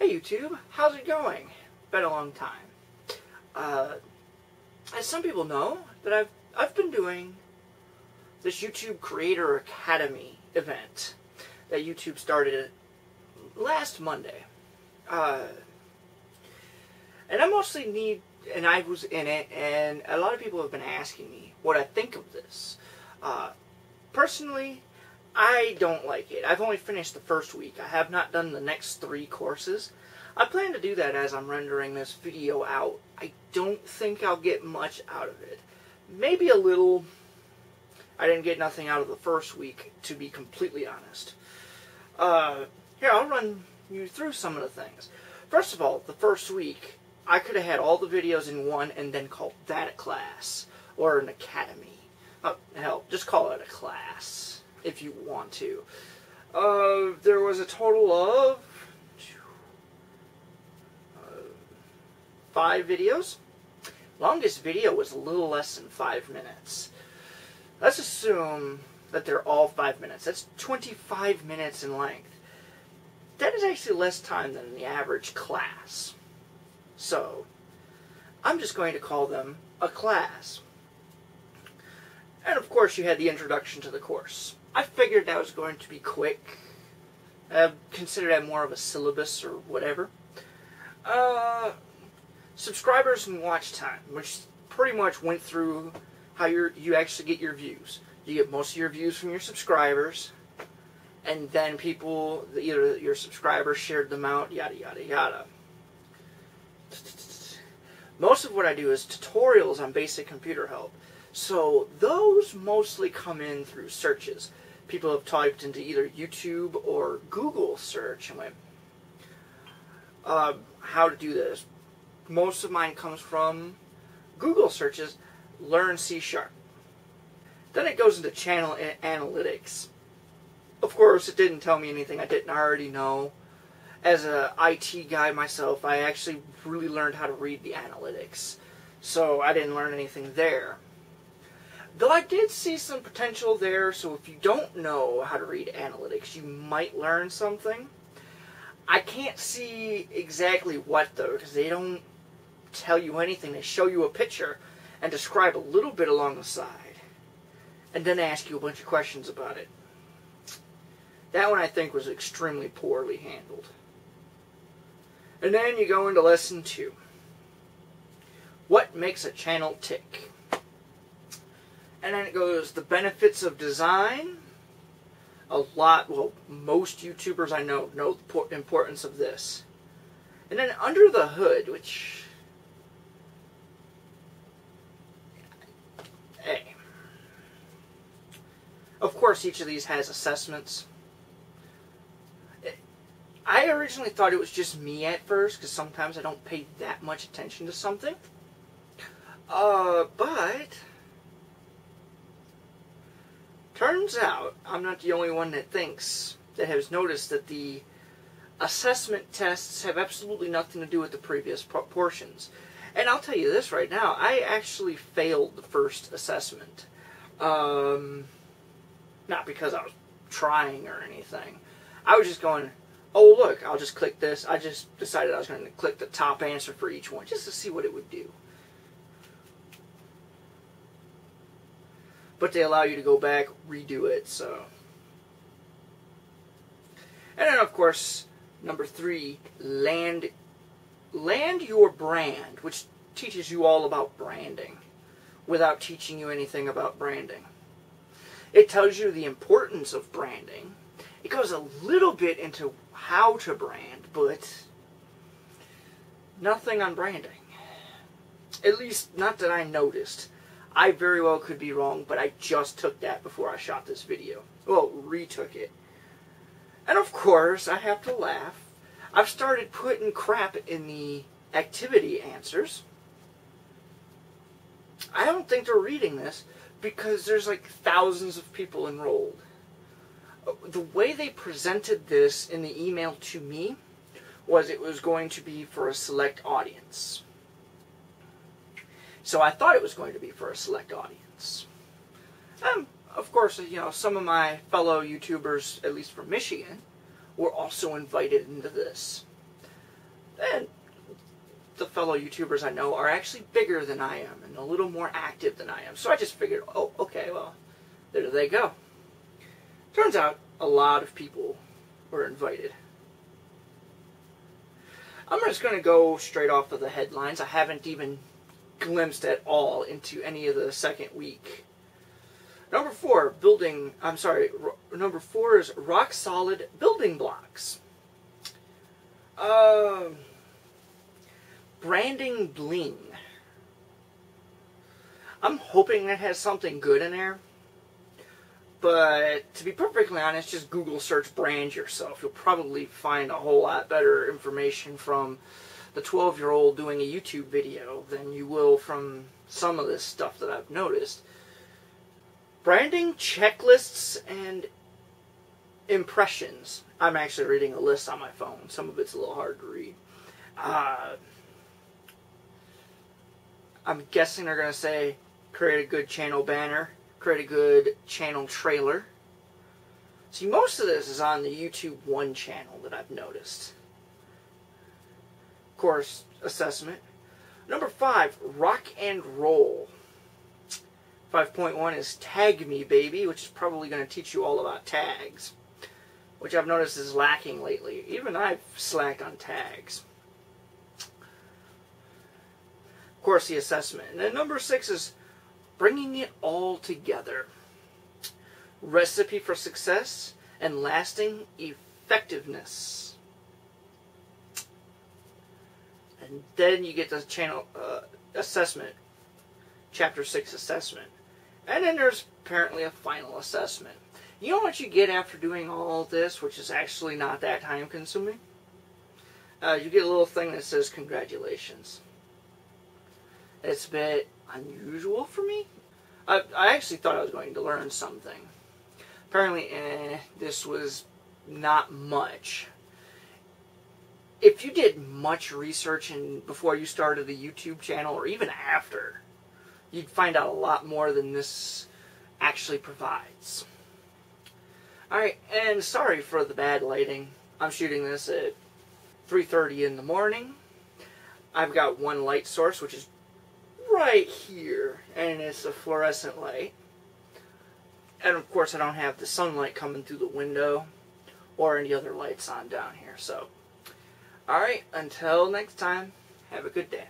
Hey YouTube, how's it going? Been a long time. Uh, as some people know, that I've I've been doing this YouTube Creator Academy event that YouTube started last Monday. Uh, and I mostly need, and I was in it, and a lot of people have been asking me what I think of this. Uh, personally, I don't like it. I've only finished the first week. I have not done the next three courses. I plan to do that as I'm rendering this video out. I don't think I'll get much out of it. Maybe a little. I didn't get nothing out of the first week, to be completely honest. Uh, here, I'll run you through some of the things. First of all, the first week, I could have had all the videos in one and then called that a class or an academy. Oh, hell, just call it a class if you want to. Uh, there was a total of uh, five videos. Longest video was a little less than five minutes. Let's assume that they're all five minutes. That's 25 minutes in length. That is actually less time than the average class. So, I'm just going to call them a class. And of course, you had the introduction to the course. I figured that was going to be quick. I considered that more of a syllabus or whatever. Uh, subscribers and watch time, which pretty much went through how you actually get your views. You get most of your views from your subscribers, and then people, either your subscribers shared them out, yada yada yada. Most of what I do is tutorials on basic computer help. So those mostly come in through searches. People have typed into either YouTube or Google search and went, uh, how to do this. Most of mine comes from Google searches, learn C Sharp. Then it goes into channel analytics. Of course, it didn't tell me anything I didn't already know. As a IT guy myself, I actually really learned how to read the analytics. So I didn't learn anything there. Though I did see some potential there, so if you don't know how to read analytics, you might learn something. I can't see exactly what though, because they don't tell you anything. They show you a picture and describe a little bit along the side, and then ask you a bunch of questions about it. That one I think was extremely poorly handled. And then you go into lesson two. What makes a channel tick? And then it goes the benefits of design. A lot, well, most YouTubers I know know the importance of this. And then under the hood, which. Hey. Of course, each of these has assessments. I originally thought it was just me at first, because sometimes I don't pay that much attention to something. Uh, but Turns out I'm not the only one that thinks, that has noticed that the assessment tests have absolutely nothing to do with the previous portions. And I'll tell you this right now, I actually failed the first assessment. Um, not because I was trying or anything. I was just going, oh look, I'll just click this. I just decided I was going to click the top answer for each one just to see what it would do. But they allow you to go back, redo it, so. And then, of course, number three, land, land your brand, which teaches you all about branding without teaching you anything about branding. It tells you the importance of branding. It goes a little bit into how to brand, but nothing on branding. At least, not that I noticed. I very well could be wrong, but I just took that before I shot this video. Well, retook it. And of course, I have to laugh. I've started putting crap in the activity answers. I don't think they're reading this because there's like thousands of people enrolled. Uh, the way they presented this in the email to me was it was going to be for a select audience. So I thought it was going to be for a select audience. Um, of course, you know, some of my fellow YouTubers, at least from Michigan, were also invited into this. And the fellow YouTubers I know are actually bigger than I am and a little more active than I am. So I just figured, oh, okay, well, there they go. Turns out a lot of people were invited. I'm just going to go straight off of the headlines. I haven't even glimpsed at all into any of the second week. Number four, building, I'm sorry, number four is rock solid building blocks. Um, branding bling. I'm hoping that has something good in there. But to be perfectly honest, just Google search brand yourself. You'll probably find a whole lot better information from the 12 year old doing a YouTube video than you will from some of this stuff that I've noticed. Branding, checklists, and impressions. I'm actually reading a list on my phone. Some of it's a little hard to read. Uh, I'm guessing they're going to say create a good channel banner, create a good channel trailer. See, most of this is on the YouTube 1 channel that I've noticed. Course, assessment. Number 5, rock and roll. 5.1 is Tag Me Baby, which is probably going to teach you all about tags, which I've noticed is lacking lately. Even I've slacked on tags. Of course, the assessment. And then number 6 is Bringing It All Together. Recipe for Success and Lasting Effectiveness. And then you get the channel uh, assessment, chapter 6 assessment. And then there's apparently a final assessment. You know what you get after doing all this, which is actually not that time consuming? Uh, you get a little thing that says congratulations. It's a bit unusual for me. I, I actually thought I was going to learn something. Apparently, eh, this was not much. If you did much research in, before you started the YouTube channel, or even after, you'd find out a lot more than this actually provides. Alright, and sorry for the bad lighting. I'm shooting this at 3.30 in the morning. I've got one light source, which is right here, and it's a fluorescent light. And of course I don't have the sunlight coming through the window or any other lights on down here. So, alright, until next time, have a good day.